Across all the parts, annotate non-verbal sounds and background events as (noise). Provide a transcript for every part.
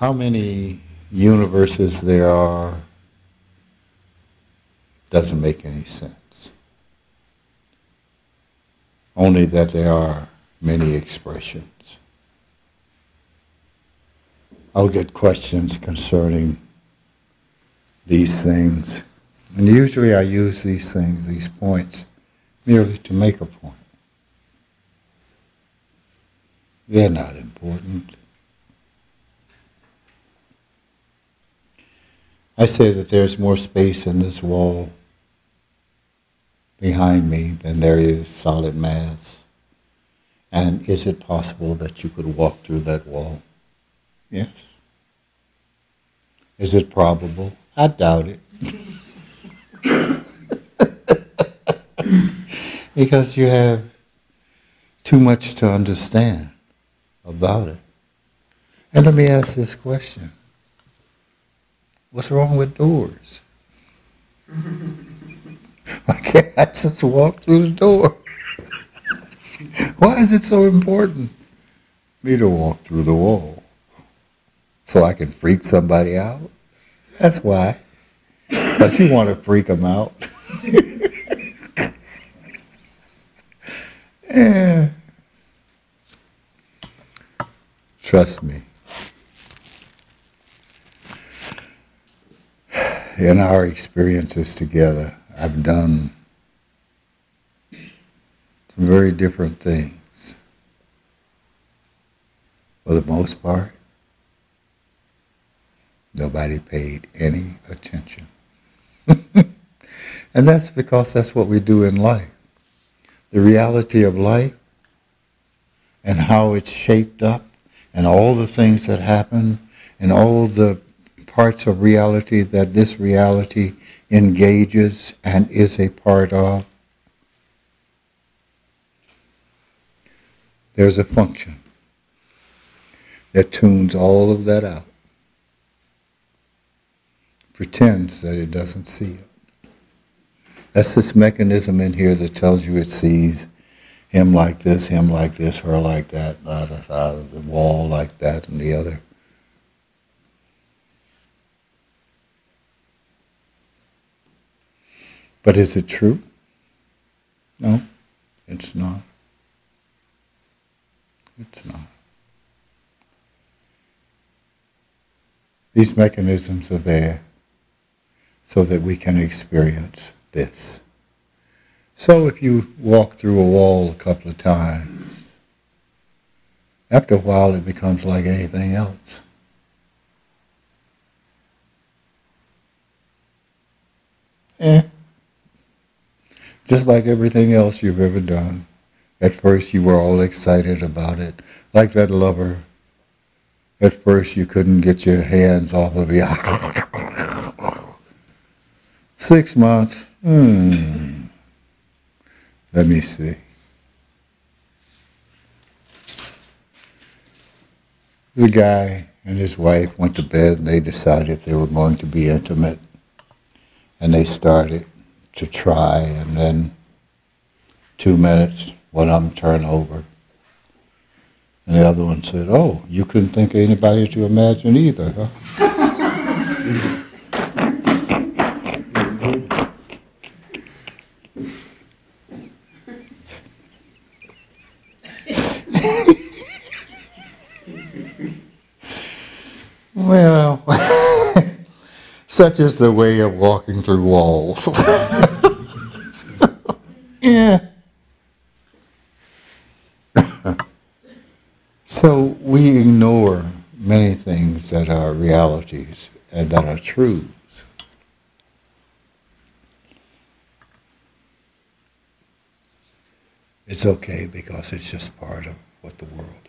how many universes there are doesn't make any sense. Only that there are many expressions. I'll get questions concerning these things. And usually I use these things, these points, merely to make a point. They're not important. I say that there's more space in this wall behind me than there is solid mass. And is it possible that you could walk through that wall? Yes. Is it probable? I doubt it. (laughs) because you have too much to understand about it. And let me ask this question What's wrong with doors? (laughs) Why can't I just walk through the door? (laughs) Why is it so important me to walk through the wall? So I can freak somebody out? That's why. But you want to freak them out. yeah. (laughs) Trust me. In our experiences together, I've done some very different things. For the most part, nobody paid any attention. (laughs) and that's because that's what we do in life. The reality of life and how it's shaped up and all the things that happen and all the parts of reality that this reality engages and is a part of. There's a function that tunes all of that out, pretends that it doesn't see it. That's this mechanism in here that tells you it sees him like this, him like this, her like that, the wall like that, and the other. But is it true? No, it's not. It's not. These mechanisms are there so that we can experience this. So if you walk through a wall a couple of times, after a while it becomes like anything else. Eh, just like everything else you've ever done. At first you were all excited about it, like that lover. At first you couldn't get your hands off of you. (laughs) Six months, hmm. Let me see. The guy and his wife went to bed and they decided they were going to be intimate. And they started to try, and then two minutes, one of them turned over. And the other one said, Oh, you couldn't think of anybody to imagine either, huh? (laughs) such is the way of walking through walls. (laughs) yeah. (laughs) so we ignore many things that are realities and that are truths. It's okay because it's just part of what the world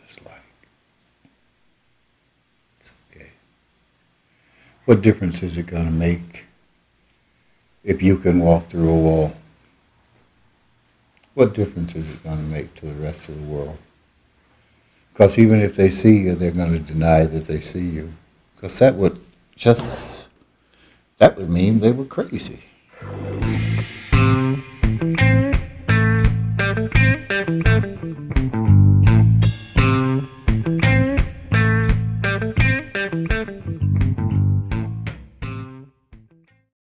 What difference is it going to make if you can walk through a wall? What difference is it going to make to the rest of the world? Because even if they see you, they're going to deny that they see you. Because that would just, that would mean they were crazy.